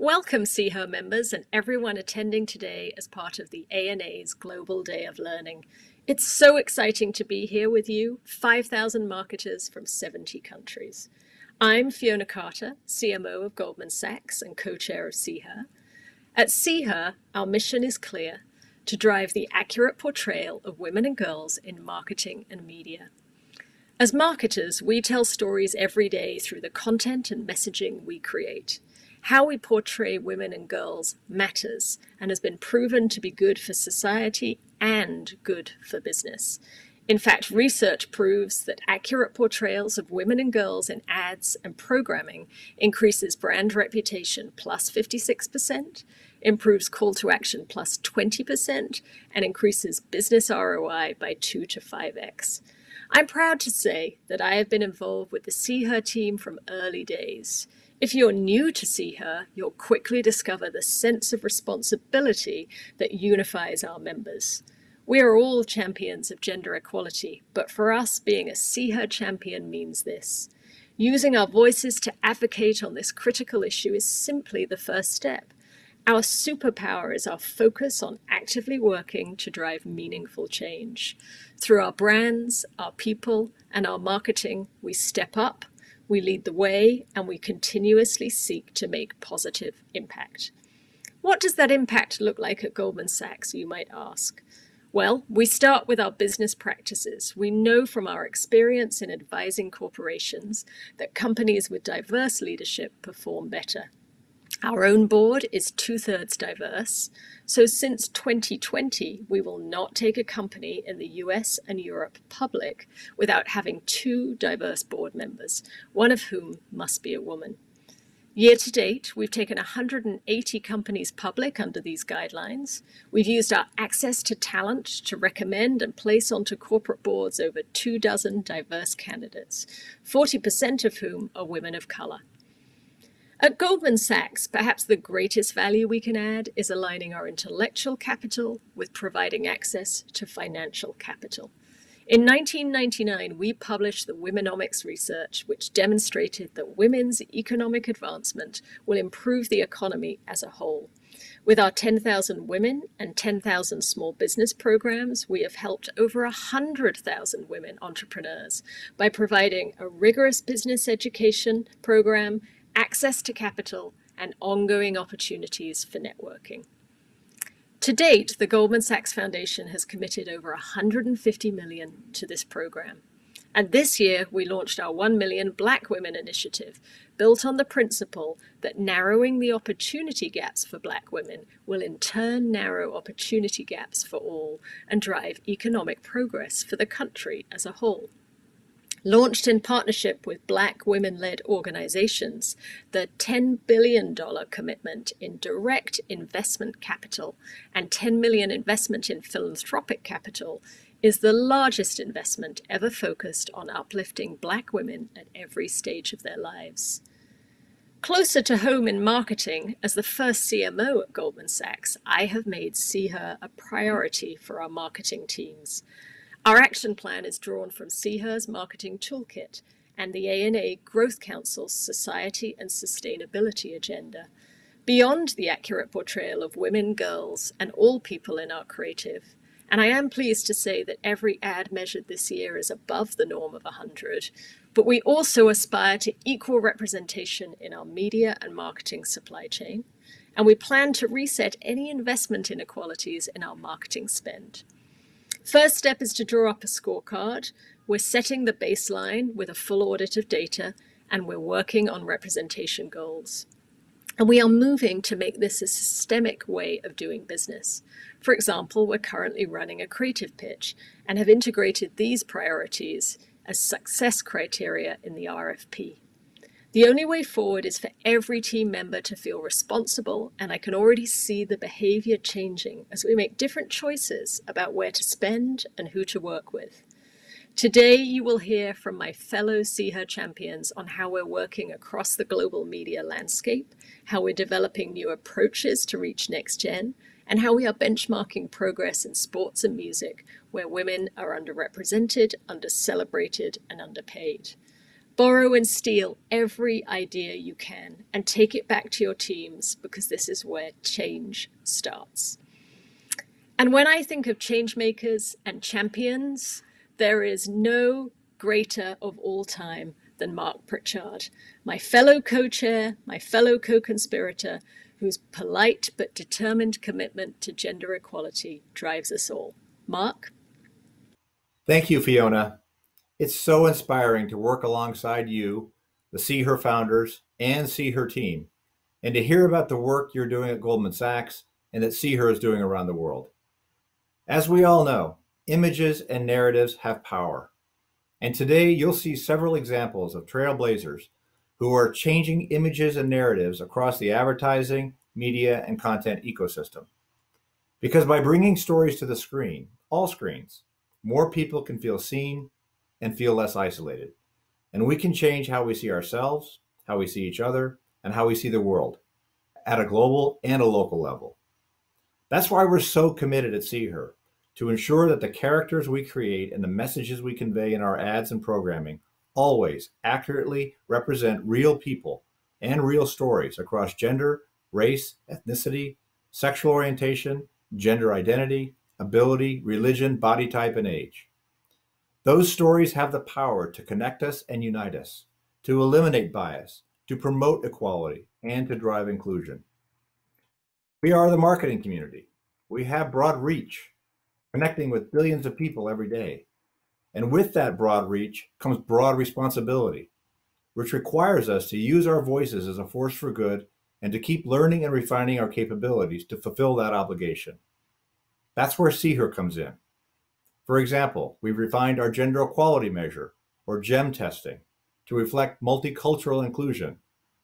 Welcome, See Her members and everyone attending today as part of the ANA's Global Day of Learning. It's so exciting to be here with you, 5,000 marketers from 70 countries. I'm Fiona Carter, CMO of Goldman Sachs and co-chair of See Her. At See Her, our mission is clear, to drive the accurate portrayal of women and girls in marketing and media. As marketers, we tell stories every day through the content and messaging we create. How we portray women and girls matters and has been proven to be good for society and good for business. In fact, research proves that accurate portrayals of women and girls in ads and programming increases brand reputation plus 56%, improves call to action plus 20%, and increases business ROI by 2 to 5x. I'm proud to say that I have been involved with the See Her team from early days. If you're new to See Her, you'll quickly discover the sense of responsibility that unifies our members. We are all champions of gender equality, but for us, being a See Her champion means this. Using our voices to advocate on this critical issue is simply the first step. Our superpower is our focus on actively working to drive meaningful change. Through our brands, our people, and our marketing, we step up, we lead the way, and we continuously seek to make positive impact. What does that impact look like at Goldman Sachs, you might ask? Well, we start with our business practices. We know from our experience in advising corporations that companies with diverse leadership perform better. Our own board is two thirds diverse. So since 2020, we will not take a company in the US and Europe public without having two diverse board members, one of whom must be a woman. Year to date, we've taken 180 companies public under these guidelines. We've used our access to talent to recommend and place onto corporate boards over two dozen diverse candidates, 40% of whom are women of color. At Goldman Sachs, perhaps the greatest value we can add is aligning our intellectual capital with providing access to financial capital. In 1999, we published the Womenomics research, which demonstrated that women's economic advancement will improve the economy as a whole. With our 10,000 women and 10,000 small business programs, we have helped over 100,000 women entrepreneurs by providing a rigorous business education program access to capital, and ongoing opportunities for networking. To date, the Goldman Sachs Foundation has committed over 150 million to this program. And this year, we launched our 1 Million Black Women Initiative, built on the principle that narrowing the opportunity gaps for black women will in turn narrow opportunity gaps for all and drive economic progress for the country as a whole. Launched in partnership with Black women led organizations, the $10 billion commitment in direct investment capital and 10 million investment in philanthropic capital is the largest investment ever focused on uplifting Black women at every stage of their lives. Closer to home in marketing, as the first CMO at Goldman Sachs, I have made See Her a priority for our marketing teams. Our action plan is drawn from See Her's marketing toolkit and the ANA Growth Council's Society and Sustainability Agenda. Beyond the accurate portrayal of women, girls, and all people in our creative, and I am pleased to say that every ad measured this year is above the norm of 100, but we also aspire to equal representation in our media and marketing supply chain, and we plan to reset any investment inequalities in our marketing spend. First step is to draw up a scorecard. We're setting the baseline with a full audit of data, and we're working on representation goals. And we are moving to make this a systemic way of doing business. For example, we're currently running a creative pitch and have integrated these priorities as success criteria in the RFP. The only way forward is for every team member to feel responsible, and I can already see the behavior changing as we make different choices about where to spend and who to work with. Today, you will hear from my fellow See Her champions on how we're working across the global media landscape, how we're developing new approaches to reach next gen, and how we are benchmarking progress in sports and music where women are underrepresented, under celebrated, and underpaid. Borrow and steal every idea you can and take it back to your teams because this is where change starts. And when I think of change makers and champions, there is no greater of all time than Marc Pritchard, my fellow co chair, my fellow co conspirator, whose polite but determined commitment to gender equality drives us all. Marc? Thank you, Fiona. It's so inspiring to work alongside you, the See Her founders, and See Her team, and to hear about the work you're doing at Goldman Sachs and that See Her is doing around the world. As we all know, images and narratives have power. And today you'll see several examples of trailblazers who are changing images and narratives across the advertising, media, and content ecosystem. Because by bringing stories to the screen, all screens, more people can feel seen and feel less isolated. And we can change how we see ourselves, how we see each other, and how we see the world at a global and a local level. That's why we're so committed at See Her to ensure that the characters we create and the messages we convey in our ads and programming always accurately represent real people and real stories across gender, race, ethnicity, sexual orientation, gender identity, ability, religion, body type, and age. Those stories have the power to connect us and unite us, to eliminate bias, to promote equality, and to drive inclusion. We are the marketing community. We have broad reach, connecting with billions of people every day. And with that broad reach comes broad responsibility, which requires us to use our voices as a force for good and to keep learning and refining our capabilities to fulfill that obligation. That's where See Her comes in. For example, we've refined our gender equality measure, or GEM testing, to reflect multicultural inclusion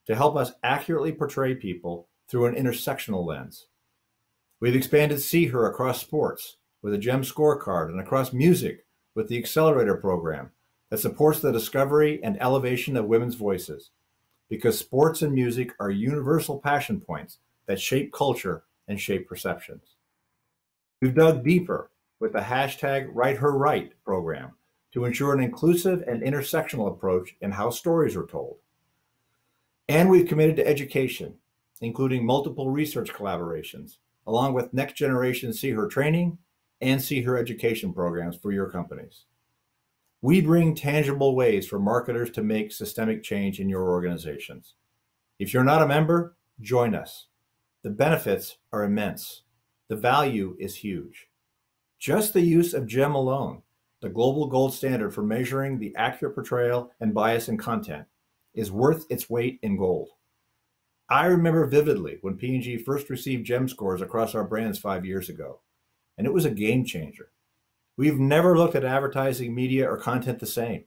to help us accurately portray people through an intersectional lens. We've expanded See Her across sports with a GEM scorecard and across music with the Accelerator program that supports the discovery and elevation of women's voices. Because sports and music are universal passion points that shape culture and shape perceptions. We've dug deeper with the hashtag Write Her Right program to ensure an inclusive and intersectional approach in how stories are told. And we've committed to education, including multiple research collaborations, along with next generation See Her training and See Her education programs for your companies. We bring tangible ways for marketers to make systemic change in your organizations. If you're not a member, join us. The benefits are immense. The value is huge. Just the use of GEM alone, the global gold standard for measuring the accurate portrayal and bias in content, is worth its weight in gold. I remember vividly when P&G first received GEM scores across our brands five years ago and it was a game changer. We've never looked at advertising, media, or content the same.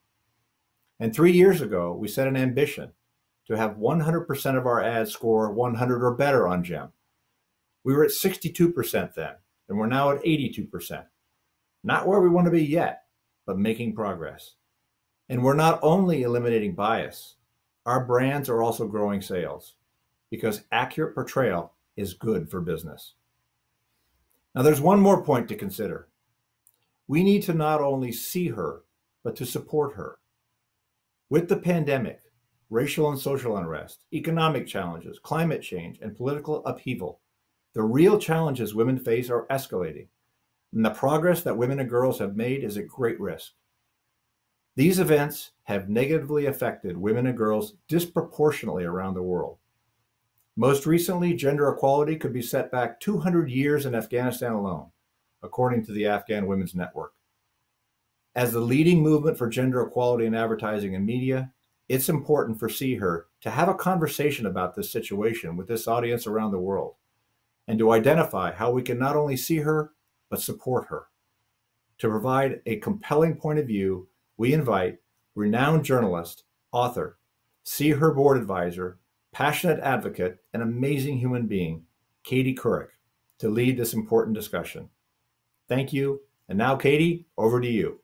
And three years ago, we set an ambition to have 100% of our ads score 100 or better on GEM. We were at 62% then, and we're now at 82%. Not where we want to be yet, but making progress. And we're not only eliminating bias, our brands are also growing sales because accurate portrayal is good for business. Now, there's one more point to consider. We need to not only see her, but to support her. With the pandemic, racial and social unrest, economic challenges, climate change, and political upheaval, the real challenges women face are escalating, and the progress that women and girls have made is at great risk. These events have negatively affected women and girls disproportionately around the world. Most recently, gender equality could be set back 200 years in Afghanistan alone, according to the Afghan Women's Network. As the leading movement for gender equality in advertising and media, it's important for See Her to have a conversation about this situation with this audience around the world and to identify how we can not only see her, but support her. To provide a compelling point of view, we invite renowned journalist, author, See Her board advisor, passionate advocate, and amazing human being, Katie Couric, to lead this important discussion. Thank you. And now, Katie, over to you.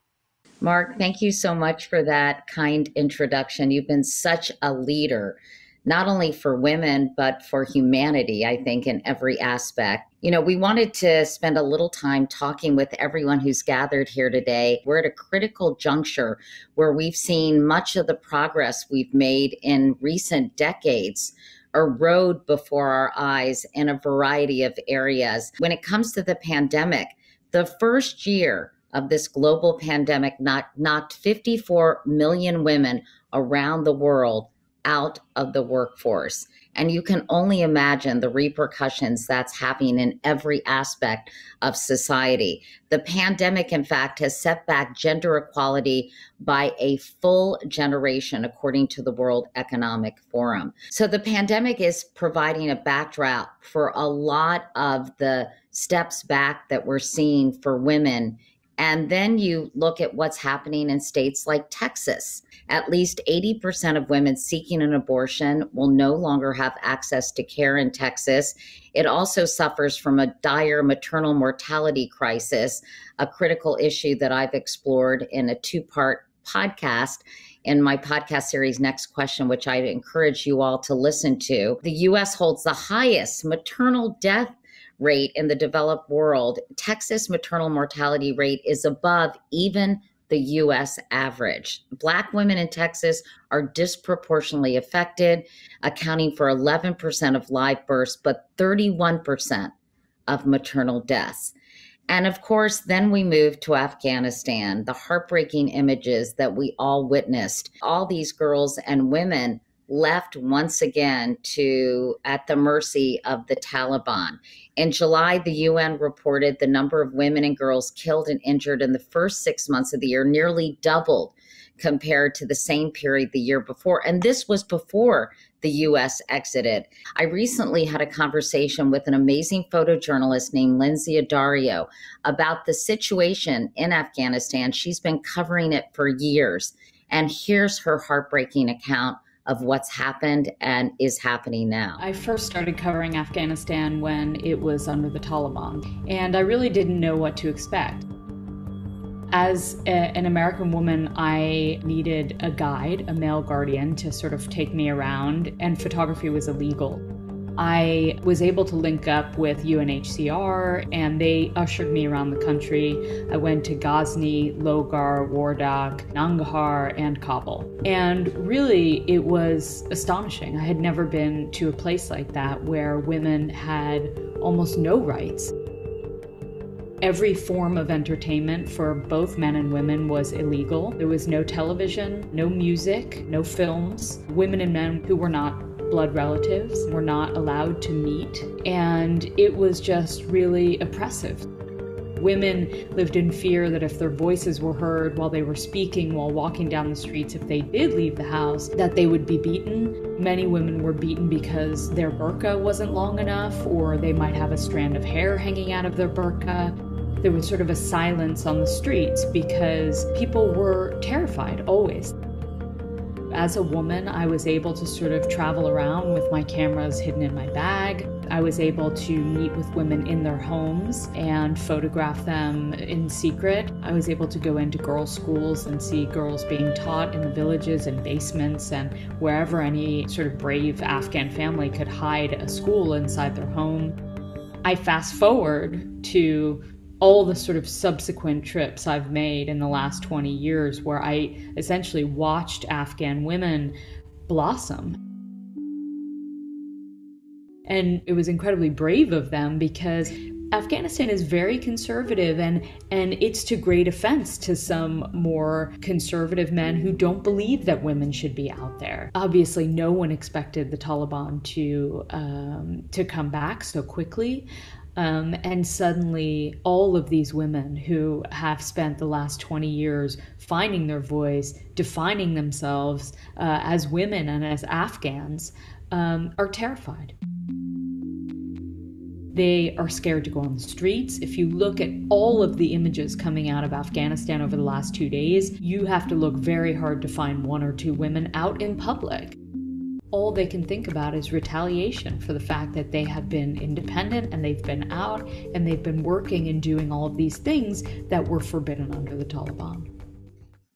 Marc, thank you so much for that kind introduction. You've been such a leader not only for women, but for humanity, I think, in every aspect. You know, we wanted to spend a little time talking with everyone who's gathered here today. We're at a critical juncture where we've seen much of the progress we've made in recent decades erode before our eyes in a variety of areas. When it comes to the pandemic, the first year of this global pandemic knocked, knocked 54 million women around the world out of the workforce. And you can only imagine the repercussions that's having in every aspect of society. The pandemic, in fact, has set back gender equality by a full generation, according to the World Economic Forum. So the pandemic is providing a backdrop for a lot of the steps back that we're seeing for women and then you look at what's happening in states like Texas. At least 80% of women seeking an abortion will no longer have access to care in Texas. It also suffers from a dire maternal mortality crisis, a critical issue that I've explored in a two part podcast in my podcast series Next Question, which I encourage you all to listen to. The US holds the highest maternal death rate in the developed world, Texas maternal mortality rate is above even the US average. Black women in Texas are disproportionately affected, accounting for 11% of live births, but 31% of maternal deaths. And of course, then we move to Afghanistan, the heartbreaking images that we all witnessed. All these girls and women left once again to at the mercy of the Taliban. In July, the UN reported the number of women and girls killed and injured in the first six months of the year nearly doubled compared to the same period the year before. And this was before the US exited. I recently had a conversation with an amazing photojournalist named Lynsey Addario about the situation in Afghanistan. She's been covering it for years. And here's her heartbreaking account of what's happened and is happening now. I first started covering Afghanistan when it was under the Taliban, and I really didn't know what to expect. As a, an American woman, I needed a guide, a male guardian, to sort of take me around, and photography was illegal. I was able to link up with UNHCR and they ushered me around the country. I went to Ghazni, Logar, Wardak, Nangarhar, and Kabul. And really, it was astonishing. I had never been to a place like that where women had almost no rights. Every form of entertainment for both men and women was illegal. There was no television, no music, no films. Women and men who were not blood relatives were not allowed to meet, and it was just really oppressive. Women lived in fear that if their voices were heard while they were speaking, while walking down the streets, if they did leave the house, that they would be beaten. Many women were beaten because their burqa wasn't long enough, or they might have a strand of hair hanging out of their burqa there was sort of a silence on the streets because people were terrified always. As a woman, I was able to sort of travel around with my cameras hidden in my bag. I was able to meet with women in their homes and photograph them in secret. I was able to go into girls' schools and see girls being taught in the villages and basements and wherever any sort of brave Afghan family could hide a school inside their home. I fast forward to all the sort of subsequent trips I've made in the last 20 years where I essentially watched Afghan women blossom. And it was incredibly brave of them because Afghanistan is very conservative and and it's to great offense to some more conservative men who don't believe that women should be out there. Obviously, no one expected the Taliban to um, to come back so quickly. Um, and suddenly, all of these women who have spent the last 20 years finding their voice, defining themselves uh, as women and as Afghans, um, are terrified. They are scared to go on the streets. If you look at all of the images coming out of Afghanistan over the last two days, you have to look very hard to find one or two women out in public all they can think about is retaliation for the fact that they have been independent and they've been out and they've been working and doing all of these things that were forbidden under the Taliban.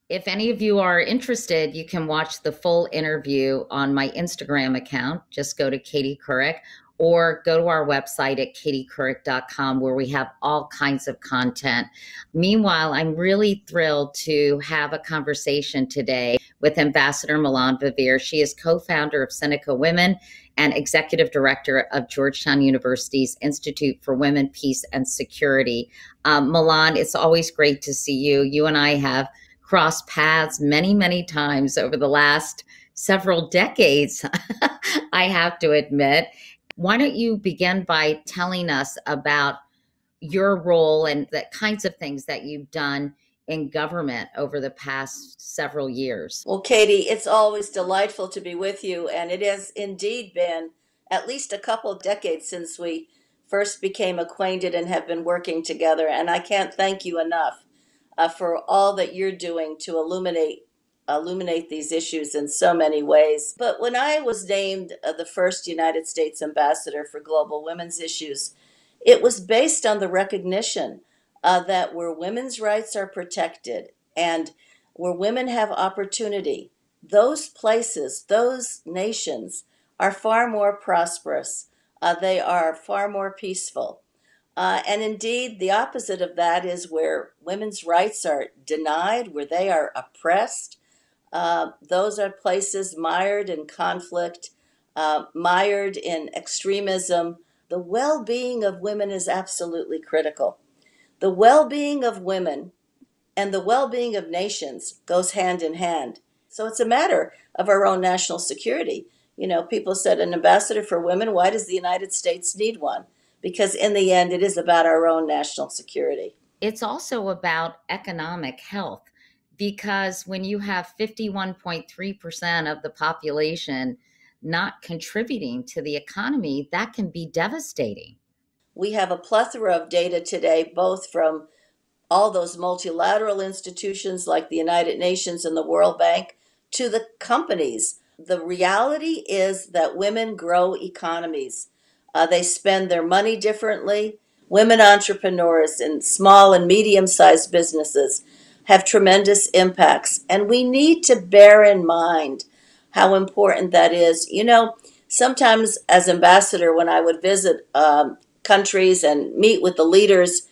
If any of you are interested, you can watch the full interview on my Instagram account. Just go to Katie Couric or go to our website at katiecouric.com where we have all kinds of content. Meanwhile, I'm really thrilled to have a conversation today with Ambassador Melanne Verveer. She is co founder of Seneca Women and executive director of Georgetown University's Institute for Women, Peace, and Security. Um, Melanne, it's always great to see you. You and I have crossed paths many, many times over the last several decades, I have to admit. Why don't you begin by telling us about your role and the kinds of things that you've done in government over the past several years? Well, Katie, it's always delightful to be with you, and it has indeed been at least a couple decades since we first became acquainted and have been working together. And I can't thank you enough uh, for all that you're doing to illuminate illuminate these issues in so many ways. But when I was named uh, the first United States ambassador for global women's issues, it was based on the recognition uh, that where women's rights are protected and where women have opportunity, those places, those nations are far more prosperous. Uh, they are far more peaceful. Uh, and indeed, the opposite of that is where women's rights are denied, where they are oppressed, uh, those are places mired in conflict, uh, mired in extremism. The well being of women is absolutely critical. The well being of women and the well being of nations goes hand in hand. So it's a matter of our own national security. You know, people said an ambassador for women, why does the United States need one? Because in the end, it is about our own national security. It's also about economic health because when you have 51.3% of the population not contributing to the economy, that can be devastating. We have a plethora of data today, both from all those multilateral institutions like the United Nations and the World Bank to the companies. The reality is that women grow economies. Uh, they spend their money differently. Women entrepreneurs in small and medium sized businesses have tremendous impacts. And we need to bear in mind how important that is. You know, sometimes as ambassador, when I would visit um, countries and meet with the leaders,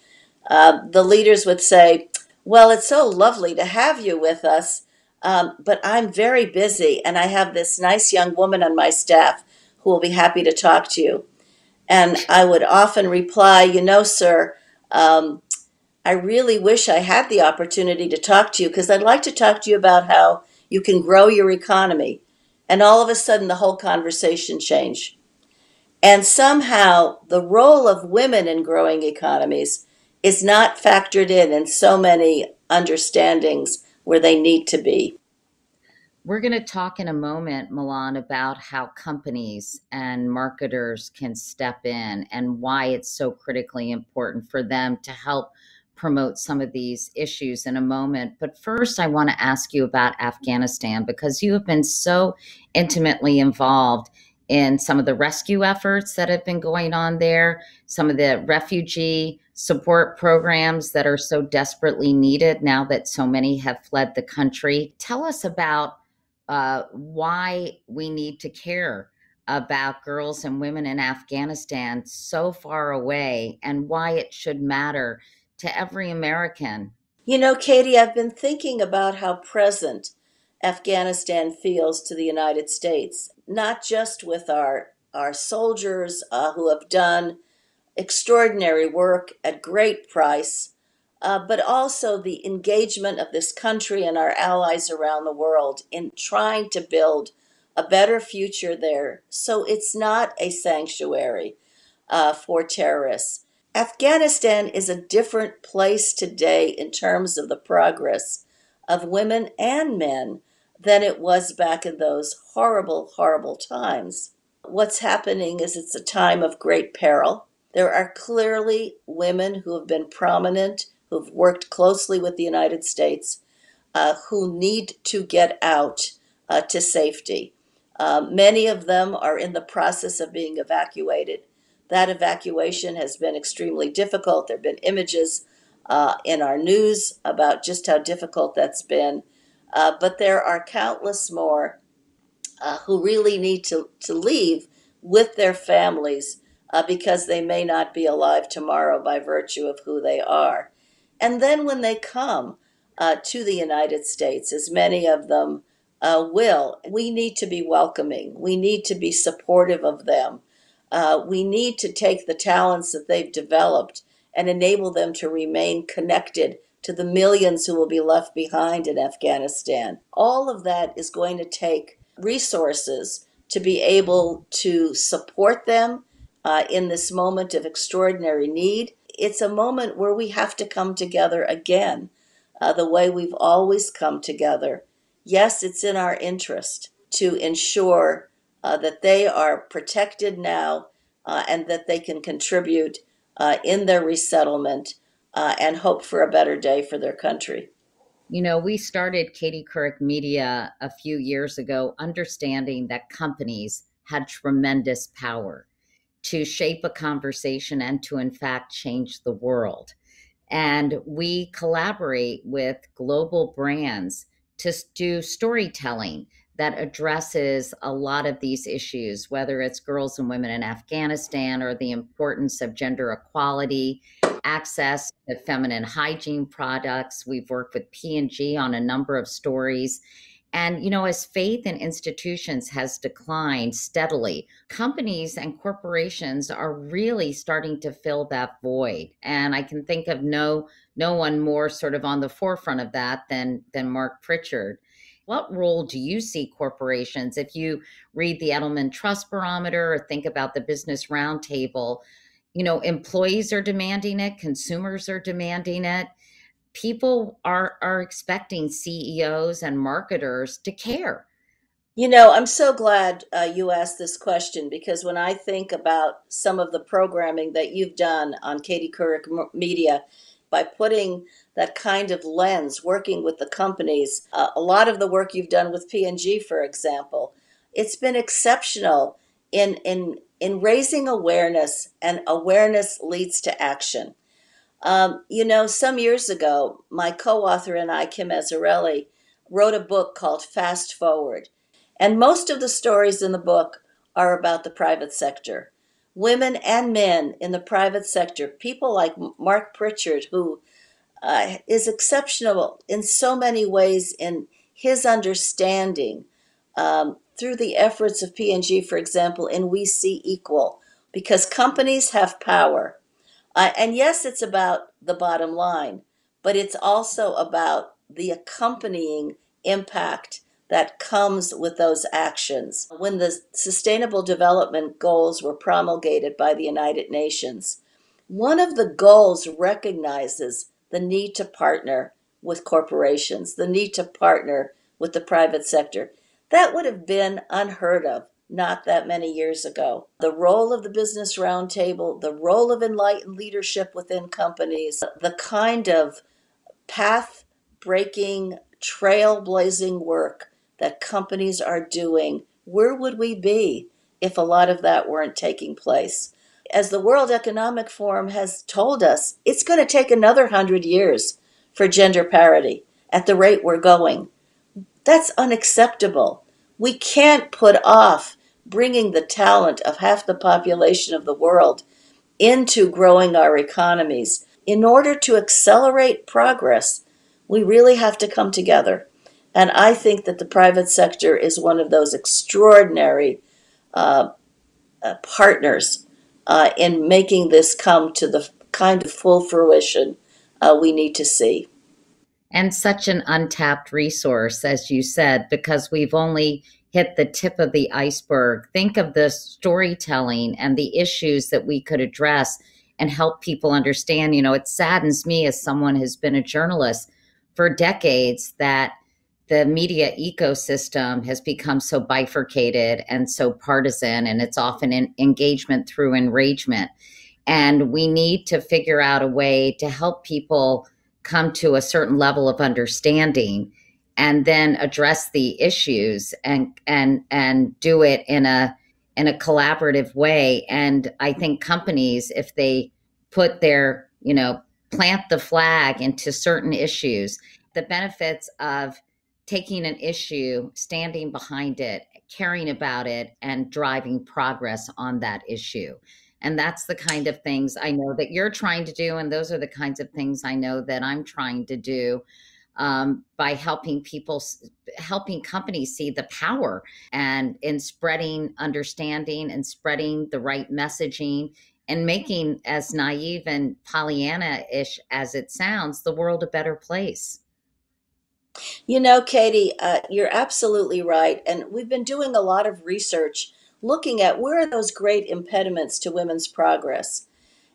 uh, the leaders would say, Well, it's so lovely to have you with us, um, but I'm very busy and I have this nice young woman on my staff who will be happy to talk to you. And I would often reply, You know, sir, um, I really wish I had the opportunity to talk to you because I'd like to talk to you about how you can grow your economy. And all of a sudden, the whole conversation changed. And somehow, the role of women in growing economies is not factored in in so many understandings where they need to be. We're going to talk in a moment, Melanne, about how companies and marketers can step in and why it's so critically important for them to help promote some of these issues in a moment. But first, I want to ask you about Afghanistan because you have been so intimately involved in some of the rescue efforts that have been going on there, some of the refugee support programs that are so desperately needed now that so many have fled the country. Tell us about uh, why we need to care about girls and women in Afghanistan so far away and why it should matter to every American. You know, Katie, I've been thinking about how present Afghanistan feels to the United States, not just with our, our soldiers uh, who have done extraordinary work at great price, uh, but also the engagement of this country and our allies around the world in trying to build a better future there. So it's not a sanctuary uh, for terrorists. Afghanistan is a different place today in terms of the progress of women and men than it was back in those horrible, horrible times. What's happening is it's a time of great peril. There are clearly women who have been prominent, who've worked closely with the United States, uh, who need to get out uh, to safety. Uh, many of them are in the process of being evacuated. That evacuation has been extremely difficult. There have been images uh, in our news about just how difficult that's been. Uh, but there are countless more uh, who really need to, to leave with their families uh, because they may not be alive tomorrow by virtue of who they are. And then when they come uh, to the United States, as many of them uh, will, we need to be welcoming. We need to be supportive of them. Uh, we need to take the talents that they've developed and enable them to remain connected to the millions who will be left behind in Afghanistan. All of that is going to take resources to be able to support them uh, in this moment of extraordinary need. It's a moment where we have to come together again, uh, the way we've always come together. Yes, it's in our interest to ensure uh, that they are protected now uh, and that they can contribute uh, in their resettlement uh, and hope for a better day for their country. You know, we started Katie Couric Media a few years ago, understanding that companies had tremendous power to shape a conversation and to, in fact, change the world. And we collaborate with global brands to do storytelling that addresses a lot of these issues, whether it's girls and women in Afghanistan or the importance of gender equality, access to feminine hygiene products. We've worked with P&G on a number of stories. And, you know, as faith in institutions has declined steadily, companies and corporations are really starting to fill that void. And I can think of no no one more sort of on the forefront of that than than Marc Pritchard. What role do you see corporations if you read the Edelman Trust Barometer or think about the Business Roundtable? You know, employees are demanding it, consumers are demanding it. People are are expecting CEOs and marketers to care. You know, I'm so glad uh, you asked this question because when I think about some of the programming that you've done on Katie Couric Media, by putting that kind of lens, working with the companies. Uh, a lot of the work you've done with P&G, for example, it's been exceptional in in in raising awareness, and awareness leads to action. Um, you know, some years ago, my co-author and I, Kim Azzarelli, wrote a book called Fast Forward, and most of the stories in the book are about the private sector women and men in the private sector, people like Marc Pritchard, who uh, is exceptional in so many ways in his understanding um, through the efforts of P&G, for example, in We See Equal, because companies have power. Uh, and yes, it's about the bottom line, but it's also about the accompanying impact that comes with those actions. When the Sustainable Development Goals were promulgated by the United Nations, one of the goals recognizes the need to partner with corporations, the need to partner with the private sector. That would have been unheard of not that many years ago. The role of the Business Roundtable, the role of enlightened leadership within companies, the kind of path breaking, trailblazing work that companies are doing, where would we be if a lot of that weren't taking place? As the World Economic Forum has told us, it's going to take another hundred years for gender parity at the rate we're going. That's unacceptable. We can't put off bringing the talent of half the population of the world into growing our economies. In order to accelerate progress, we really have to come together. And I think that the private sector is one of those extraordinary uh, uh, partners uh, in making this come to the kind of full fruition uh, we need to see. And such an untapped resource, as you said, because we've only hit the tip of the iceberg. Think of the storytelling and the issues that we could address and help people understand. You know, it saddens me as someone who's been a journalist for decades that the media ecosystem has become so bifurcated and so partisan, and it's often engagement through enragement. And we need to figure out a way to help people come to a certain level of understanding and then address the issues and and and do it in a in a collaborative way and i think companies if they put their you know plant the flag into certain issues the benefits of taking an issue, standing behind it, caring about it, and driving progress on that issue. And that's the kind of things I know that you're trying to do. And those are the kinds of things I know that I'm trying to do um, by helping people, helping companies see the power and in spreading understanding and spreading the right messaging and making as naive and Pollyanna ish as it sounds, the world a better place. You know, Katie, uh, you're absolutely right. And we've been doing a lot of research looking at where are those great impediments to women's progress.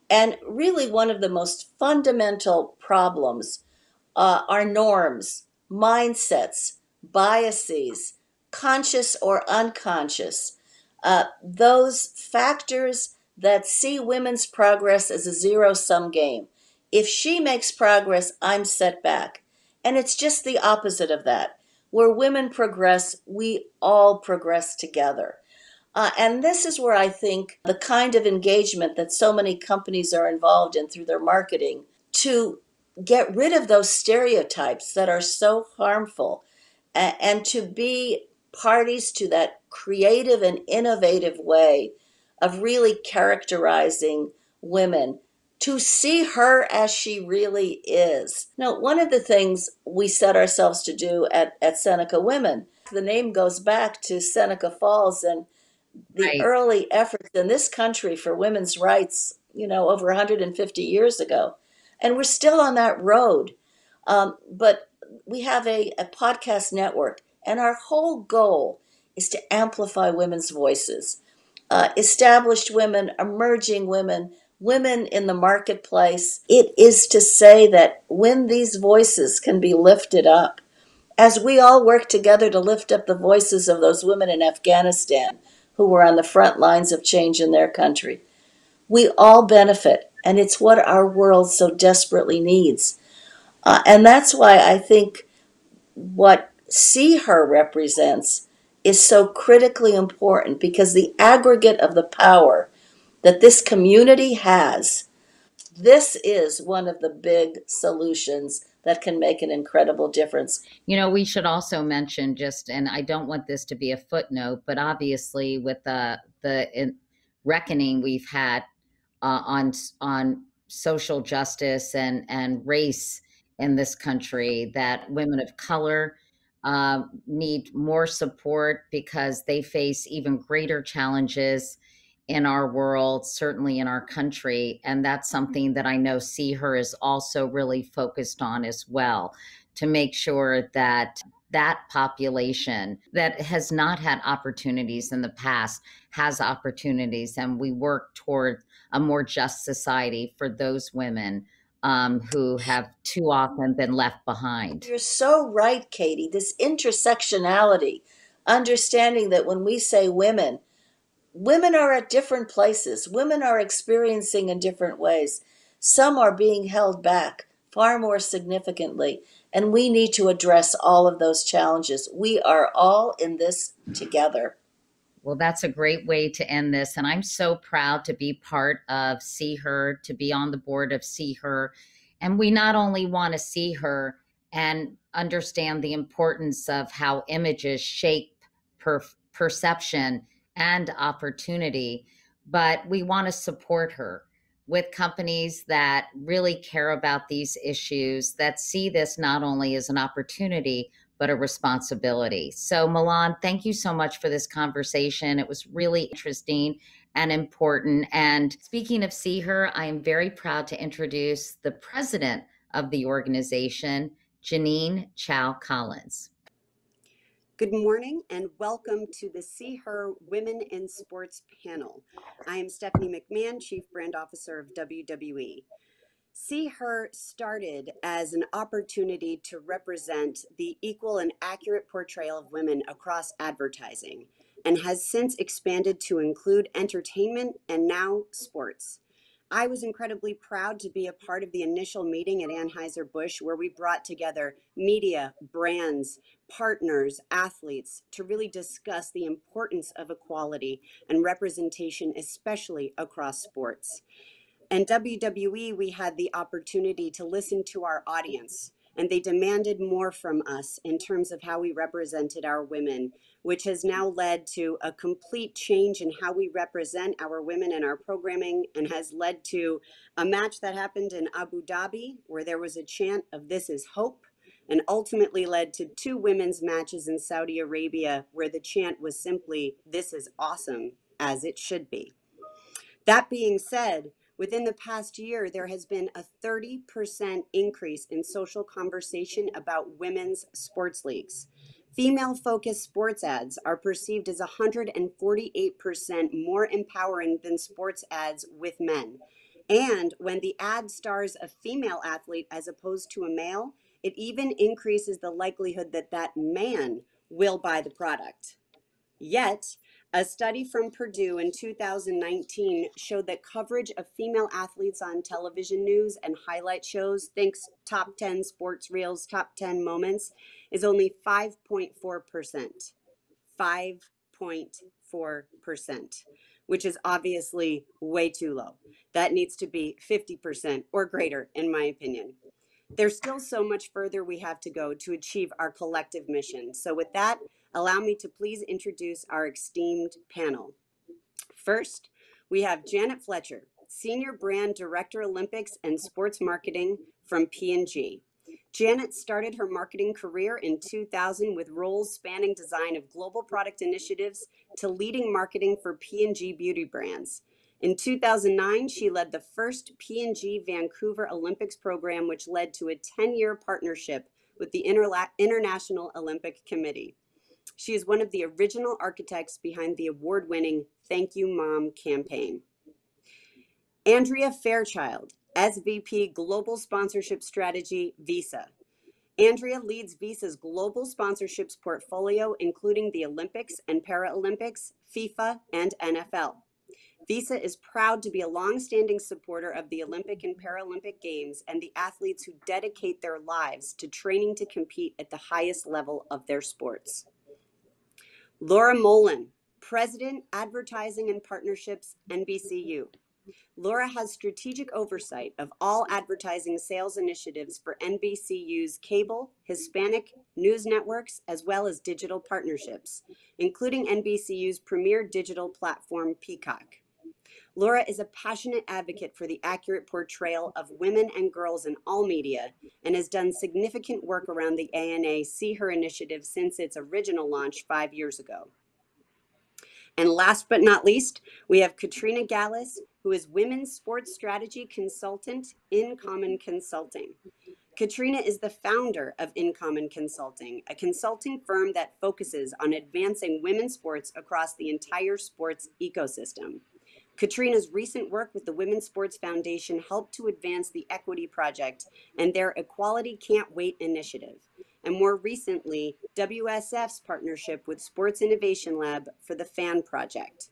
And really, one of the most fundamental problems uh, are norms, mindsets, biases, conscious or unconscious. Uh, those factors that see women's progress as a zero sum game. If she makes progress, I'm set back. And it's just the opposite of that. Where women progress, we all progress together. Uh, and this is where I think the kind of engagement that so many companies are involved in through their marketing to get rid of those stereotypes that are so harmful and, and to be parties to that creative and innovative way of really characterizing women to see her as she really is. Now, one of the things we set ourselves to do at, at Seneca Women, the name goes back to Seneca Falls and the right. early efforts in this country for women's rights, you know, over 150 years ago. And we're still on that road. Um, but we have a, a podcast network, and our whole goal is to amplify women's voices uh, established women, emerging women, women in the marketplace. It is to say that when these voices can be lifted up, as we all work together to lift up the voices of those women in Afghanistan who were on the front lines of change in their country, we all benefit. And it's what our world so desperately needs. Uh, and that's why I think what See Her represents is so critically important because the aggregate of the power that this community has, this is one of the big solutions that can make an incredible difference. You know, we should also mention just, and I don't want this to be a footnote, but obviously with the the reckoning we've had uh, on on social justice and and race in this country, that women of color uh, need more support because they face even greater challenges in our world, certainly in our country. And that's something that I know See Her is also really focused on as well to make sure that that population that has not had opportunities in the past has opportunities and we work toward a more just society for those women um, who have too often been left behind. You're so right, Katie. This intersectionality, understanding that when we say women, women are at different places, women are experiencing in different ways. Some are being held back far more significantly, and we need to address all of those challenges. We are all in this together. Well, that's a great way to end this. And I'm so proud to be part of See Her, to be on the board of See Her. And we not only want to see her and understand the importance of how images shape per- perception and opportunity, but we want to support her with companies that really care about these issues, that see this not only as an opportunity, but a responsibility. So, Melanne, thank you so much for this conversation. It was really interesting and important. And speaking of See Her, I am very proud to introduce the president of the organization, Jeannine Shao Collins. Good morning and welcome to the See Her Women in Sports panel. I am Stephanie McMahon, Chief Brand Officer of WWE. See Her started as an opportunity to represent the equal and accurate portrayal of women across advertising and has since expanded to include entertainment and now sports. I was incredibly proud to be a part of the initial meeting at Anheuser-Busch where we brought together media, brands, partners, athletes to really discuss the importance of equality and representation, especially across sports. And WWE, we had the opportunity to listen to our audience and they demanded more from us in terms of how we represented our women, which has now led to a complete change in how we represent our women in our programming and has led to a match that happened in Abu Dhabi where there was a chant of This is Hope. And ultimately led to two women's matches in Saudi Arabia where the chant was simply, This is awesome, as it should be. That being said, Within the past year, there has been a 30% increase in social conversation about women's sports leagues. Female focused sports ads are perceived as 148% more empowering than sports ads with men. And when the ad stars a female athlete as opposed to a male, it even increases the likelihood that that man will buy the product. Yet, a study from Purdue in 2019 showed that coverage of female athletes on television news and highlight shows, thinks top 10 sports reels, top 10 moments, is only 5.4%. 5.4%, which is obviously way too low. That needs to be 50% or greater, in my opinion. There's still so much further we have to go to achieve our collective mission. So, with that, allow me to please introduce our esteemed panel. First, we have Janet Fletcher, Senior Brand Director Olympics and Sports Marketing from P&G. Janet started her marketing career in 2000 with roles spanning design of global product initiatives to leading marketing for P&G beauty brands. In 2009, she led the first P&G Vancouver Olympics program, which led to a 10-year partnership with the Interla- International Olympic Committee. She is one of the original architects behind the award winning Thank You Mom campaign. Andrea Fairchild, SVP Global Sponsorship Strategy, Visa. Andrea leads Visa's global sponsorships portfolio, including the Olympics and Paralympics, FIFA, and NFL. Visa is proud to be a long-standing supporter of the Olympic and Paralympic Games and the athletes who dedicate their lives to training to compete at the highest level of their sports. Laura Molen, President, Advertising and Partnerships, NBCU. Laura has strategic oversight of all advertising sales initiatives for NBCU's cable, Hispanic news networks, as well as digital partnerships, including NBCU's premier digital platform, Peacock. Laura is a passionate advocate for the accurate portrayal of women and girls in all media and has done significant work around the ANA See Her initiative since its original launch five years ago. And last but not least, we have Katrina Galas, who is Women's Sports Strategy Consultant in Common Consulting. Katrina is the founder of In Common Consulting, a consulting firm that focuses on advancing women's sports across the entire sports ecosystem. Katrina's recent work with the Women's Sports Foundation helped to advance the Equity Project and their Equality Can't Wait initiative, and more recently, WSF's partnership with Sports Innovation Lab for the FAN Project.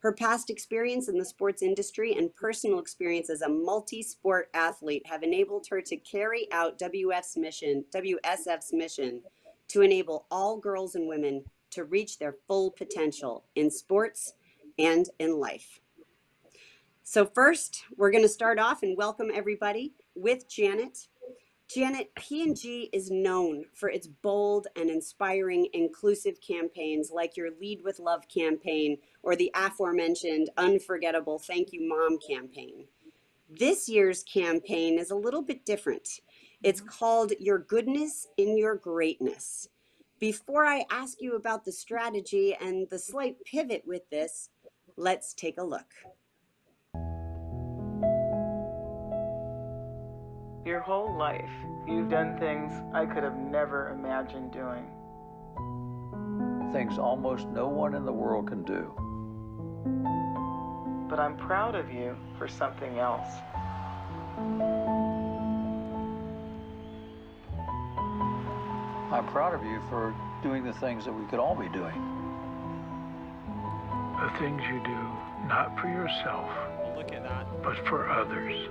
Her past experience in the sports industry and personal experience as a multi-sport athlete have enabled her to carry out WF's mission, WSF's mission to enable all girls and women to reach their full potential in sports and in life. So first, we're going to start off and welcome everybody with Janet. Janet, P&G is known for its bold and inspiring inclusive campaigns like your Lead with Love campaign or the aforementioned unforgettable Thank You Mom campaign. This year's campaign is a little bit different. It's mm-hmm. called Your Goodness in Your Greatness. Before I ask you about the strategy and the slight pivot with this, let's take a look. Your whole life, you've done things I could have never imagined doing. Things almost no one in the world can do. But I'm proud of you for something else. I'm proud of you for doing the things that we could all be doing. The things you do, not for yourself, but for others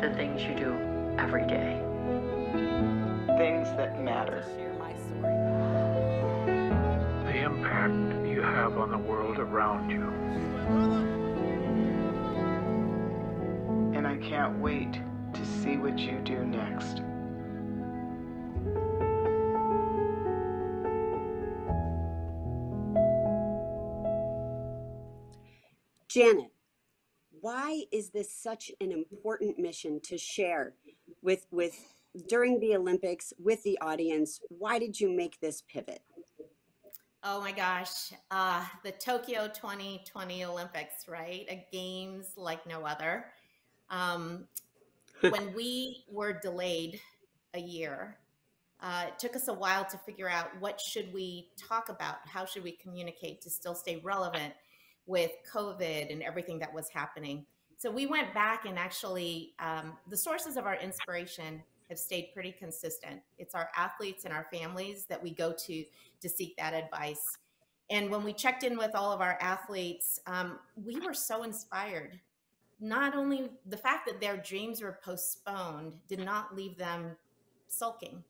the things you do every day. Things that matter. The impact you have on the world around you. And I can't wait to see what you do next. Janet why is this such an important mission to share with with during the Olympics with the audience? Why did you make this pivot? Oh my gosh, uh, the Tokyo 2020 Olympics, right? A games like no other. Um, when we were delayed a year, uh, it took us a while to figure out what should we talk about, how should we communicate to still stay relevant with COVID and everything that was happening. So we went back and actually, um, the sources of our inspiration have stayed pretty consistent. It's our athletes and our families that we go to to seek that advice. And when we checked in with all of our athletes, um, we were so inspired. Not only the fact that their dreams were postponed did not leave them sulking,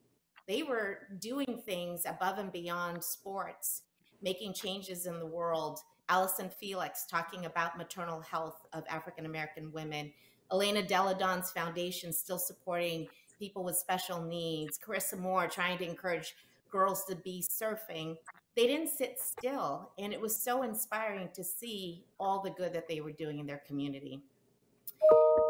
they were doing things above and beyond sports, making changes in the world. Allyson Felix talking about maternal health of African American women. Elena Delle Donne's foundation still supporting people with special needs, Carissa Moore trying to encourage girls to be surfing. They didn't sit still. And it was so inspiring to see all the good that they were doing in their community.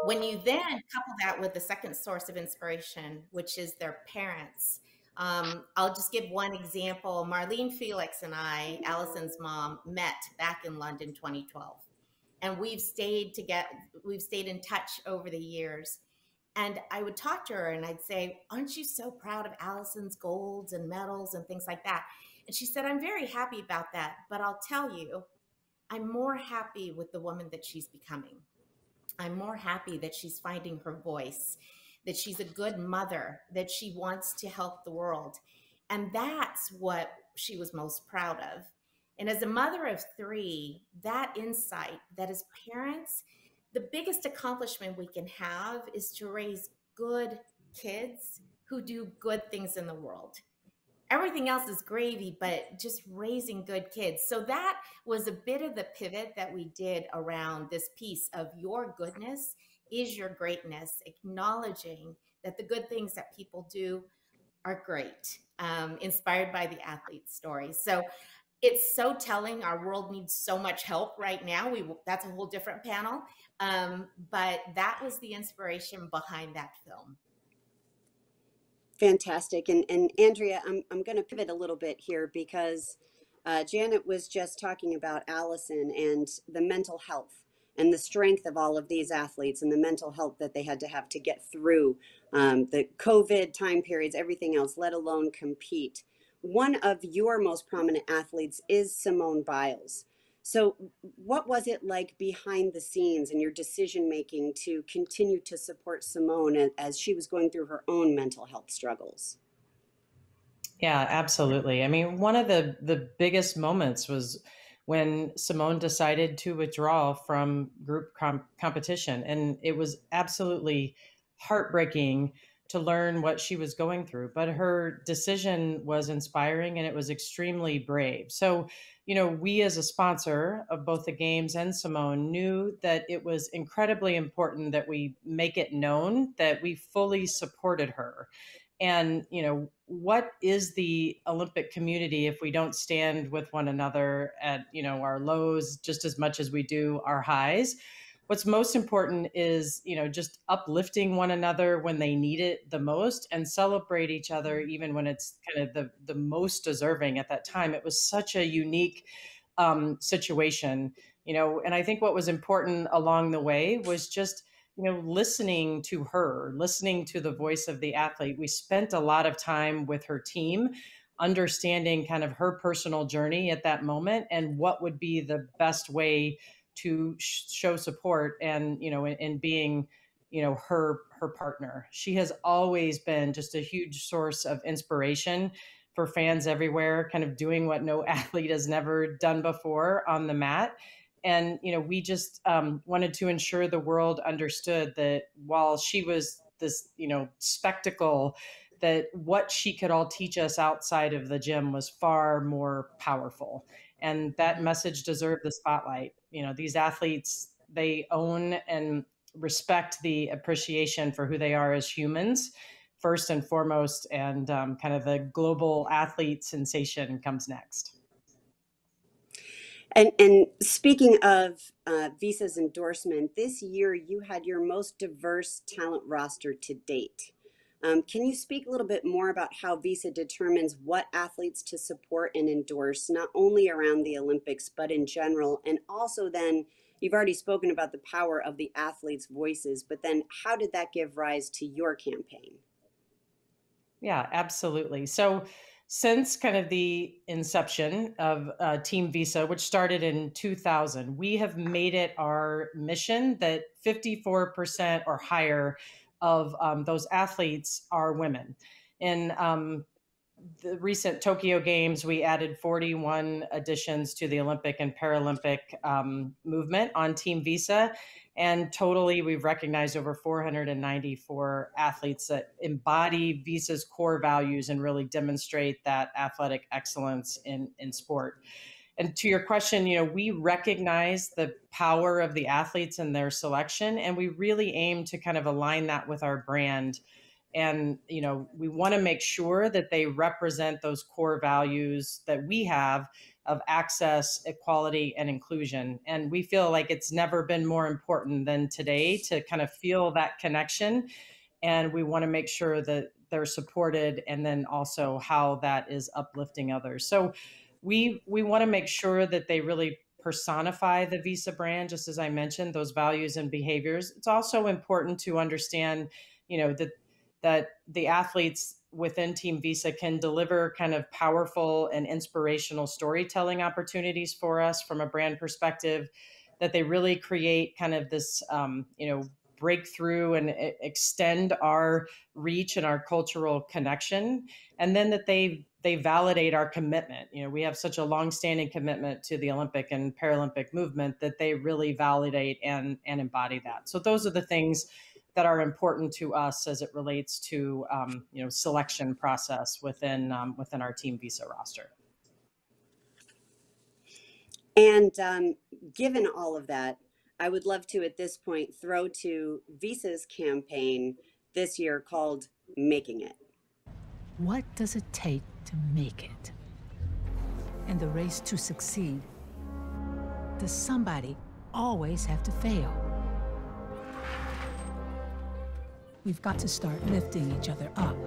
When you then couple that with the second source of inspiration, which is their parents, um, I'll just give one example. Marlene Felix and I, Allyson's mom, met back in London 2012. And we've stayed to get, we've stayed in touch over the years. And I would talk to her and I'd say, Aren't you so proud of Allyson's golds and medals and things like that? And she said, I'm very happy about that. But I'll tell you, I'm more happy with the woman that she's becoming. I'm more happy that she's finding her voice, that she's a good mother, that she wants to help the world. And that's what she was most proud of. And as a mother of three, that insight that as parents, the biggest accomplishment we can have is to raise good kids who do good things in the world. Everything else is gravy, but just raising good kids. So that was a bit of the pivot that we did around this piece of your goodness is your greatness, acknowledging that the good things that people do are great, um, inspired by the athlete's story. So it's so telling. Our world needs so much help right now. We that's a whole different panel. Um, but that was the inspiration behind that film. Fantastic. And, and Andrea, I'm, I'm going to pivot a little bit here because uh, Janet was just talking about Allyson and the mental health and the strength of all of these athletes and the mental health that they had to have to get through um, the COVID time periods, everything else, let alone compete. One of your most prominent athletes is Simone Biles. So, what was it like behind the scenes in your decision making to continue to support Simone as she was going through her own mental health struggles? Yeah, absolutely. I mean, one of the the biggest moments was when Simone decided to withdraw from group com- competition, and it was absolutely heartbreaking to learn what she was going through. But her decision was inspiring and it was extremely brave. So you know, we as a sponsor of both the games and Simone knew that it was incredibly important that we make it known that we fully supported her. And, you know, what is the Olympic community if we don't stand with one another at, you know, our lows just as much as we do our highs? what's most important is you know just uplifting one another when they need it the most and celebrate each other mm-hmm. even when it's kind of the the most deserving at that time it was such a unique um, situation you know and i think what was important along the way was just you know listening to her listening to the voice of the athlete. We spent a lot of time with her team understanding kind of her personal journey at that moment and what would be the best way to sh- show support and you know in, in being you know her her partner. She has always been just a huge source of inspiration for fans everywhere kind of doing what no athlete has never done before on the mat and you know we just um, wanted to ensure the world understood that while she was this you know spectacle that what she could all teach us outside of the gym was far more powerful. And that message deserved the spotlight. You know these athletes they own and respect the appreciation for who they are as humans first and foremost and um, kind of the global athlete sensation comes next And and speaking of uh, Visa's endorsement, this year you had your most diverse talent roster to date. Um, can you speak a little bit more about how Visa determines what athletes to support and endorse, not only around the Olympics, but in general? And also, then, you've already spoken about the power of the athletes' voices, but then how did that give rise to your campaign? Yeah, absolutely. So, since kind of the inception of uh, Team Visa, which started in 2000, we have made it our mission that 54% or higher of um, those athletes are women. In um, the recent Tokyo Games, we added 41 additions to the Olympic and Paralympic um, movement on Team Visa. And totally, we've recognized over 494 athletes that embody Visa's core values and really demonstrate that athletic excellence in, in sport and to your question, you know, we recognize the power of the athletes and their selection, and we really aim to kind of align that with our brand. And, you know, we want to make sure that they represent those core values that we have of access, equality, and inclusion. And we feel like it's never been more important than today to kind of feel that connection. And we want to make sure that they're supported and then also how that is uplifting others. So, we we want to make sure that they really personify the Visa brand, just as I mentioned, those values and behaviors. It's also important to understand, you know, that that the athletes within Team Visa can deliver kind of powerful and inspirational storytelling opportunities for us from a brand perspective. That they really create kind of this, um, you know, breakthrough and extend our reach and our cultural connection and then that they they validate our commitment you know we have such a long-standing commitment to the olympic and paralympic movement that they really validate and and embody that so those are the things that are important to us as it relates to um, you know selection process within um, within our team visa roster and um, given all of that I would love to at this point throw to Visa's campaign this year called Making It. What does it take to make it? In the race to succeed, does somebody always have to fail? We've got to start lifting each other up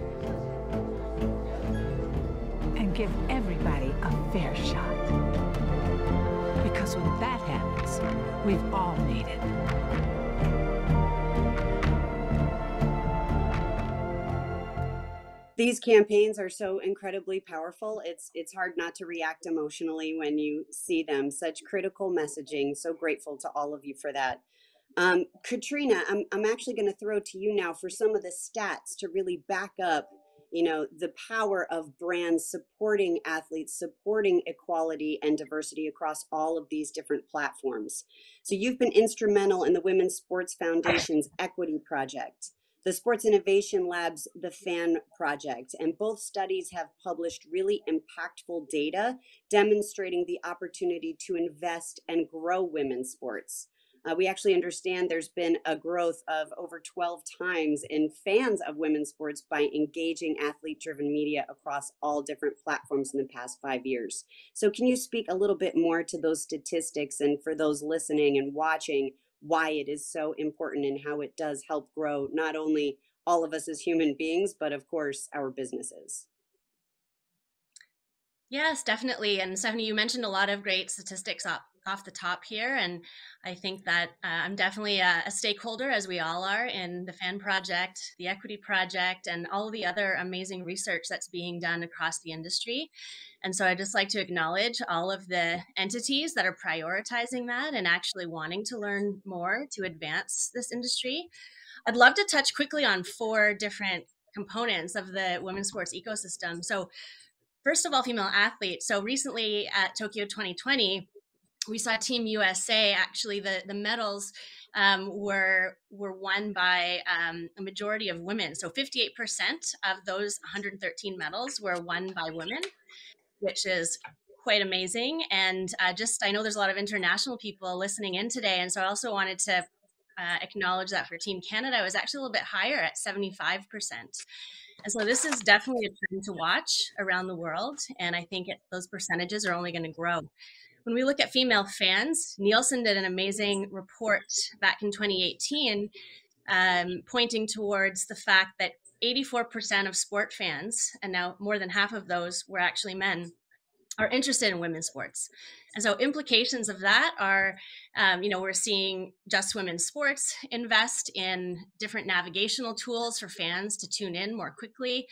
and give everybody a fair shot. Because when that happens, we've all made it. These campaigns are so incredibly powerful. It's it's hard not to react emotionally when you see them. Such critical messaging. So grateful to all of you for that. Um, Katrina, I'm, I'm actually going to throw to you now for some of the stats to really back up you know the power of brands supporting athletes supporting equality and diversity across all of these different platforms. So you've been instrumental in the women's sports foundation's equity project the sports innovation labs the fan project and both studies have published really impactful data demonstrating the opportunity to invest and grow women's sports uh, we actually understand there's been a growth of over 12 times in fans of women's sports by engaging athlete driven media across all different platforms in the past five years. So, can you speak a little bit more to those statistics and for those listening and watching, why it is so important and how it does help grow not only all of us as human beings, but of course, our businesses? Yes, definitely. And Stephanie, you mentioned a lot of great statistics up off the top here. And I think that uh, I'm definitely a, a, stakeholder, as we all are, in the FAN project, the Equity Project, and all the other amazing research that's being done across the industry. And so I'd just like to acknowledge all of the entities that are prioritizing that and actually wanting to learn more to advance this industry. I'd love to touch quickly on four different components of the women's sports ecosystem. So, first of all, female athletes. So, recently at Tokyo 2020, we saw Team USA actually the the medals um, were were won by um, a majority of women. So 58% of those 113 medals were won by women, which is quite amazing. And uh, just I know there's a lot of international people listening in today, and so I also wanted to uh, acknowledge that for Team Canada, was actually a little bit higher at 75%. And so this is definitely a trend to watch around the world, and I think it, those percentages are only going to grow. When we look at female fans, Nielsen did an amazing report back in 2018 um, pointing towards the fact that 84% of sport fans, and now more than half of those were actually men, are interested in women's sports. And so implications of that are, um, you know, we're seeing Just Women's Sports invest in different navigational tools for fans to tune in more quickly.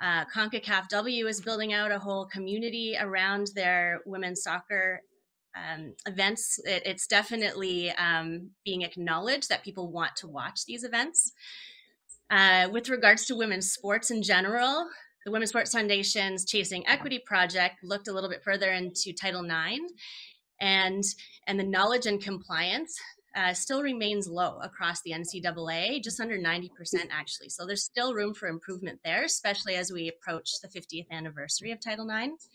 Uh, CONCACAF W is building out a whole community around their women's soccer um, events. It, it's definitely um, being acknowledged that people want to watch these events. Uh, with regards to women's sports in general, the Women's Sports Foundation's Chasing Equity project looked a little bit further into Title IX, and and the knowledge and compliance uh, still remains low across the NCAA, just under 90% actually. So there's still room for improvement there, especially as we approach the 50th anniversary of Title IX.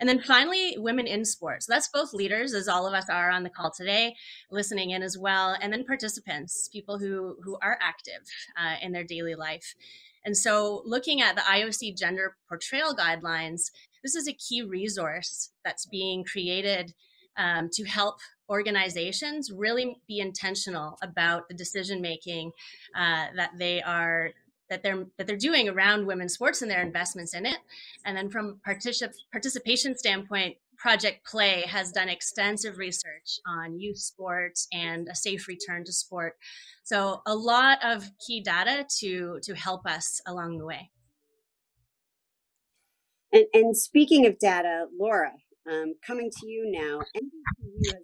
And then finally, women in sports. So that's both leaders, as all of us are on the call today, listening in as well, and then participants, people who who are active uh, in their daily life. And so, looking at the IOC gender portrayal guidelines, this is a key resource that's being created um, to help organizations really be intentional about the decision making uh, that they are that they're that they're doing around women's sports and their investments in it. And then from particip- participation standpoint, Project Play has done extensive research on youth sports and a safe return to sport. So a lot of key data to to help us along the way. And, and speaking of data, Laura, um, coming to you now, NBCU has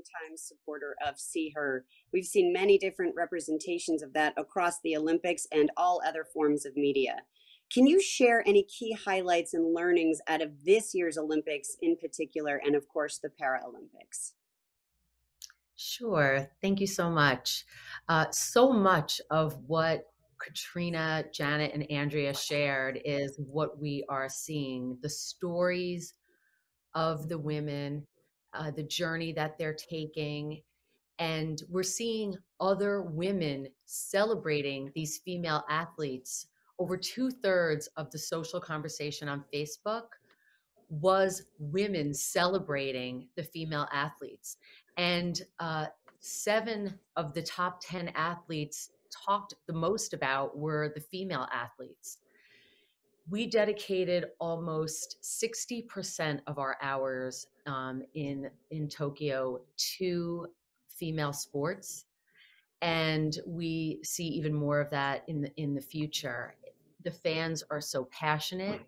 longtime supporter of See Her. We've seen many different representations of that across the Olympics and all other forms of media. Can you share any key highlights and learnings out of this year's Olympics in particular, and of course the Paralympics? Sure. Thank you so much. Uh, so much of what Katrina, Janet, and Andrea shared is what we are seeing the stories of the women, uh, the journey that they're taking. And we're seeing other women celebrating these female athletes over two thirds of the social conversation on Facebook was women celebrating the female athletes. And uh, seven of the top 10 athletes talked the most about were the female athletes. We dedicated almost 60% of our hours um, in, in Tokyo to female sports. And we see even more of that in the in the future. The fans are so passionate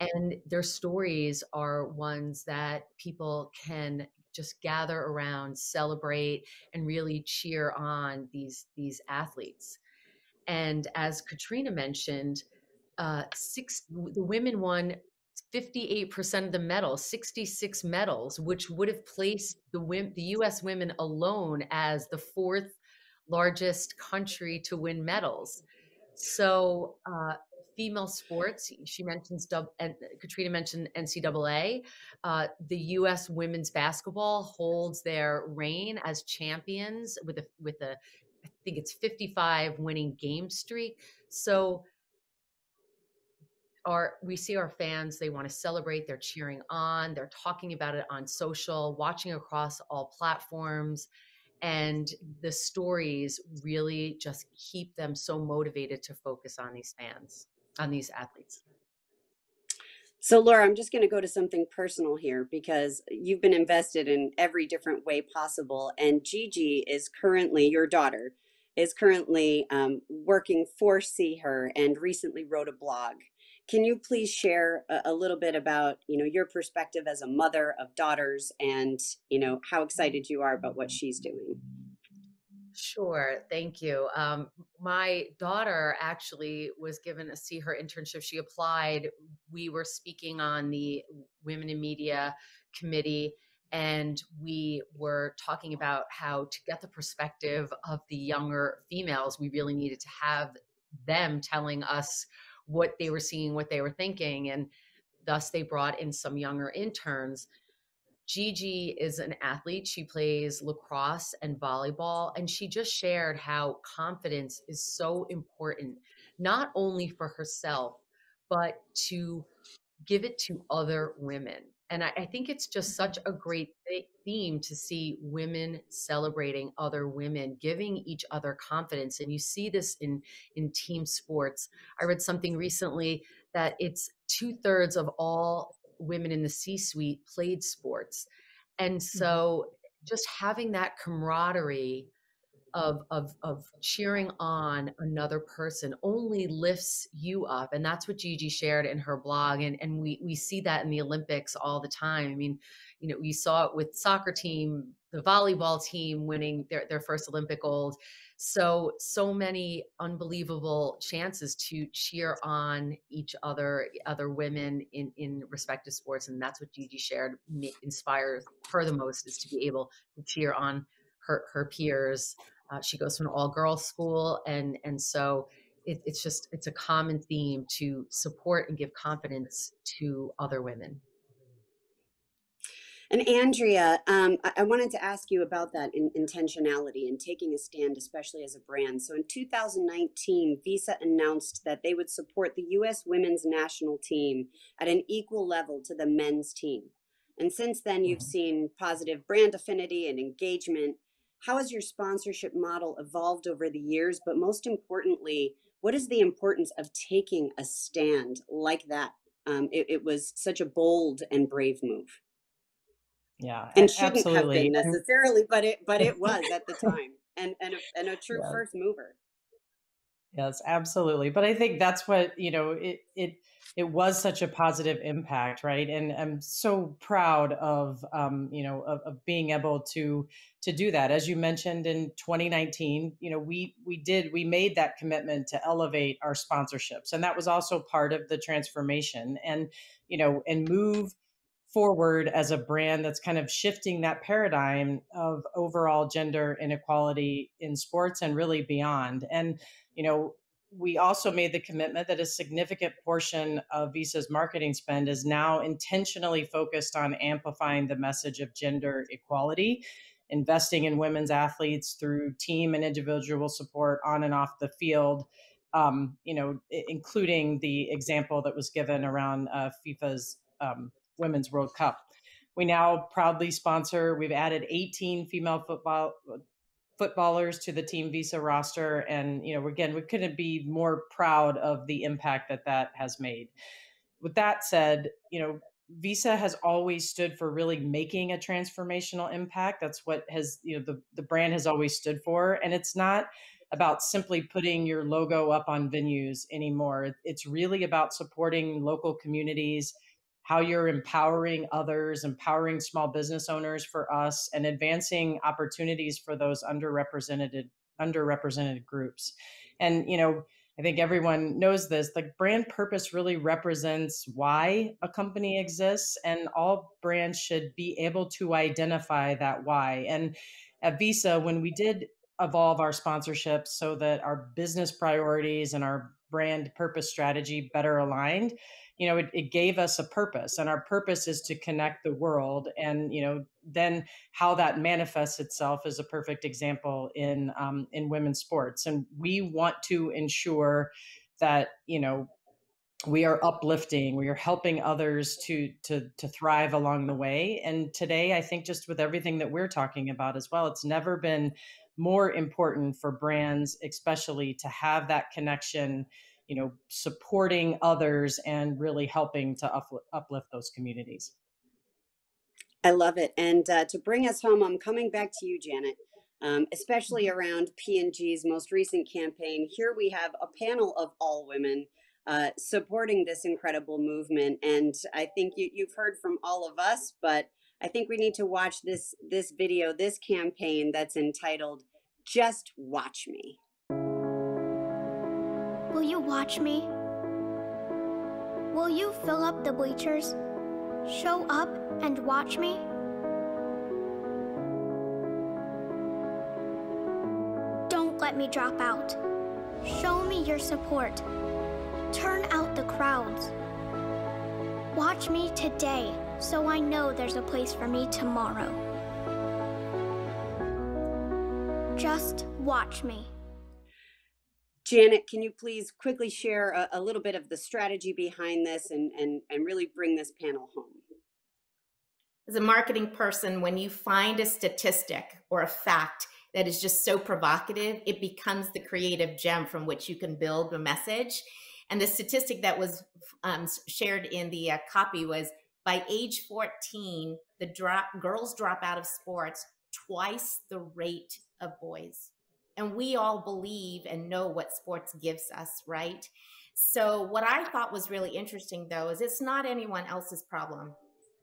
and their stories are ones that people can just gather around celebrate and really cheer on these these athletes. And as katrina mentioned uh, six the women won 58% of the medals 66 medals which would have placed the the us women alone as the fourth largest country to win medals so, uh, female sports, she mentions, and Katrina mentioned NCAA. Uh, the U.S. women's basketball holds their reign as champions with a with a, I think it's 55 winning game streak. So, our we see our fans they want to celebrate they're cheering on they're talking about it on social watching across all platforms and the stories really just keep them so motivated to focus on these fans on these athletes. So laura i'm just going to go to something personal here because you've been invested in every different way possible and gigi is currently your daughter is currently um, working for see her and recently wrote a blog can you please share a, a, little bit about you know your perspective as a mother of daughters and you know how excited you are about what she's doing? Sure, thank you. Um, my daughter actually was given a see her internship. She applied. We were speaking on the Women in Media committee, and we were talking about how to get the perspective of the younger females, we really needed to have them telling us what they were seeing, what they were thinking. And thus they brought in some younger interns. Gigi is an athlete. She plays lacrosse and volleyball. And she just shared how confidence is so important, not only for herself, but to give it to other women. And I, I think it's just such a great theme to see women celebrating other women, giving each other confidence. And you see this in, in team sports. I read something recently that it's two thirds of all women in the C suite played sports. And mm-hmm. so just having that camaraderie of of of cheering on another person only lifts you up and that's what Gigi shared in her blog and and we we see that in the Olympics all the time. I mean you know we saw it with soccer team the volleyball team winning their their first Olympic gold. So so many unbelievable chances to cheer on each other other women in in respective sports and that's what Gigi shared inspires her the most is to be able to cheer on her her peers uh, she goes to an all girls school, and and so it, it's just it's a common theme to support and give confidence to other women. And Andrea, um, I, I, wanted to ask you about that in, intentionality and taking a stand, especially as a brand. So in 2019, Visa announced that they would support the U.S. women's national team at an equal level to the men's team. And since then, you've mm-hmm. seen positive brand affinity and engagement how has your sponsorship model evolved over the years? But most importantly, what is the importance of taking a stand like that? Um, it, it, was such a bold and brave move. Yeah, and shouldn't absolutely. have been necessarily, but it but it was at the time, and and a, and a true yeah. first mover. Yes, absolutely. But I think that's what you know. It it it was such a positive impact, right? And I'm so proud of um, you know of, of, being able to to do that. As you mentioned in 2019, you know we we did we made that commitment to elevate our sponsorships, and that was also part of the transformation, and you know and move forward as a brand that's kind of shifting that paradigm of overall gender inequality in sports and really beyond. And you know we also made the commitment that a significant portion of Visa's marketing spend is now intentionally focused on amplifying the message of gender equality, investing in women's athletes through team and individual support on and off the field. Um, you know, including the example that was given around uh, FIFA's um, Women's World Cup. We now proudly sponsor. We've added 18 female football footballers to the Team Visa roster. And, you know, again, we couldn't be more proud of the impact that that has made. With that said, you know, Visa has always stood for really making a transformational impact. That's what has, you know, the, the brand has always stood for. And it's not about simply putting your logo up on venues anymore. It's really about supporting local communities how you're empowering others, empowering small business owners for us, and advancing opportunities for those underrepresented underrepresented groups. And you know, I think everyone knows this. The brand purpose really represents why a company exists, and all brands should be able to identify that why. And at Visa, when we did evolve our sponsorships so that our business priorities and our brand purpose strategy better aligned, you know it, it gave us a purpose and our purpose is to connect the world and you know then how that manifests itself is a perfect example in um, in women's sports and we want to ensure that you know we are uplifting we are helping others to to to thrive along the way and today i think just with everything that we're talking about as well it's never been more important for brands especially to have that connection you know supporting others and really helping to uplift, those communities. I love it. And uh, to bring us home i'm coming back to you janet um, especially mm-hmm. around p&g's most recent campaign. Here we have a panel of all women uh, supporting this incredible movement. And i think you, you've heard from all of us but i think we need to watch this this video this campaign that's entitled just watch me Will you watch me? Will you fill up the bleachers? Show up and watch me? Don't let me drop out. Show me your support. Turn out the crowds. Watch me today so I know there's a place for me tomorrow. Just watch me. Janet, can you please quickly share a, a, little bit of the strategy behind this and, and, and really bring this panel home? as a marketing person, when you find a statistic or a fact that is just so provocative, it becomes the creative gem from which you can build a message. And the statistic that was um, shared in the uh, copy was by age 14, the drop, girls drop out of sports twice the rate of boys. And we all believe and know what sports gives us, right? So, what I thought was really interesting though is it's not anyone else's problem.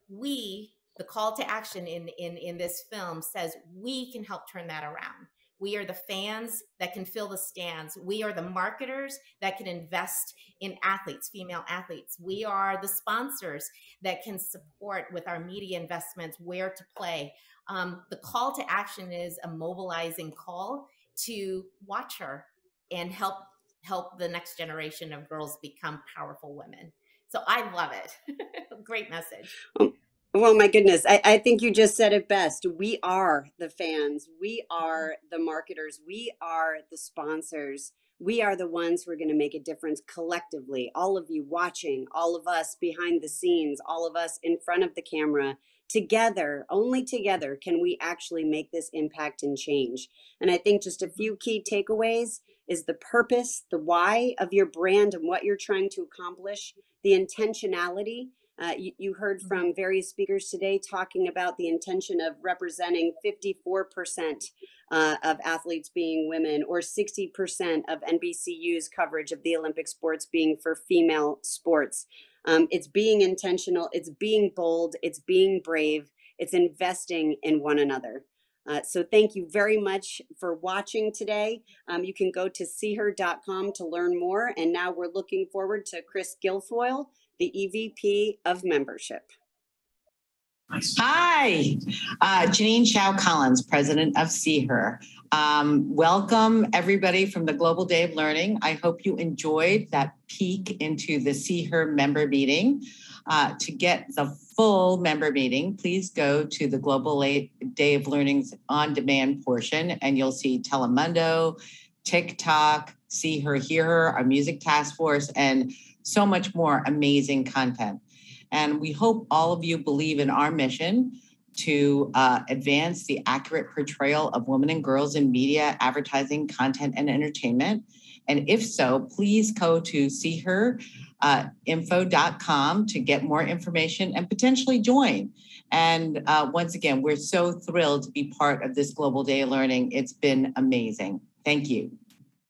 We, the call to action in, in, in this film says we can help turn that around. We are the fans that can fill the stands. We are the marketers that can invest in athletes, female athletes. We are the sponsors that can support with our media investments where to play. Um, the call to action is a mobilizing call to watch her and help help the next generation of girls become powerful women. So I love it. Great message. Um, well, my goodness. I, I think you just said it best. We are the fans. We are the marketers. We are the sponsors. We are the ones who are going to make a difference collectively. All of you watching, all of us behind the scenes, all of us in front of the camera. Together, only together can we actually make this impact and change. And I think just a few key takeaways is the purpose, the why of your brand and what you're trying to accomplish, the intentionality. Uh, you, you, heard mm-hmm. from various speakers today talking about the intention of representing 54% uh, of athletes being women or 60% of NBCU's coverage of the Olympic sports being for female sports. Um, it's being intentional, it's being bold, it's being brave, it's investing in one another. Uh, so thank you very much for watching today. Um, you can go to seeher.com to learn more. And now we're looking forward to Chris Guilfoyle, the EVP of membership. Hi, uh, Jeannine Shao Collins, president of See Her. Um, welcome, everybody, from the Global Day of Learning. I hope you enjoyed that peek into the See Her member meeting. Uh, to get the full member meeting, please go to the Global Day of Learning's on demand portion, and you'll see Telemundo, TikTok, See Her, Hear Her, our music task force, and so much more amazing content. And we hope all of you believe in our mission to uh, advance the accurate portrayal of women and girls in media, advertising, content, and entertainment. And if so, please go to see her uh, to get more information and potentially join. And uh, once again, we're so thrilled to be part of this Global Day of Learning. It's been amazing. Thank you.